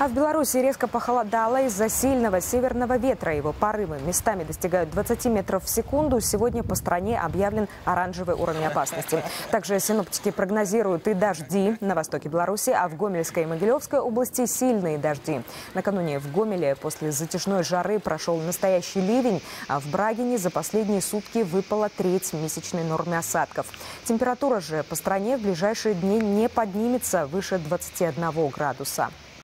А в Беларуси резко похолодало из-за сильного северного ветра. Его порывы местами достигают 20 метров в секунду. Сегодня по стране объявлен оранжевый уровень опасности. Также синоптики прогнозируют и дожди на востоке Беларуси, а в Гомельской и Могилевской области сильные дожди. Накануне в Гомеле после затяжной жары прошел настоящий ливень, а в Брагине за последние сутки выпала треть месячной нормы осадков. Температура же по стране в ближайшие дни не поднимется выше 21 градуса.